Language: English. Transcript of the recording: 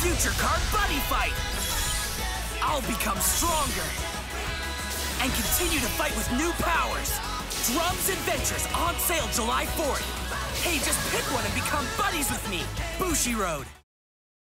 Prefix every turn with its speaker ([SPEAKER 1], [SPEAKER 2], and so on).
[SPEAKER 1] Future Car Buddy Fight! I'll become stronger and continue to fight with new powers. Drum's Adventures on sale July 4th. Hey, just pick one and become buddies with me. Bushiroad.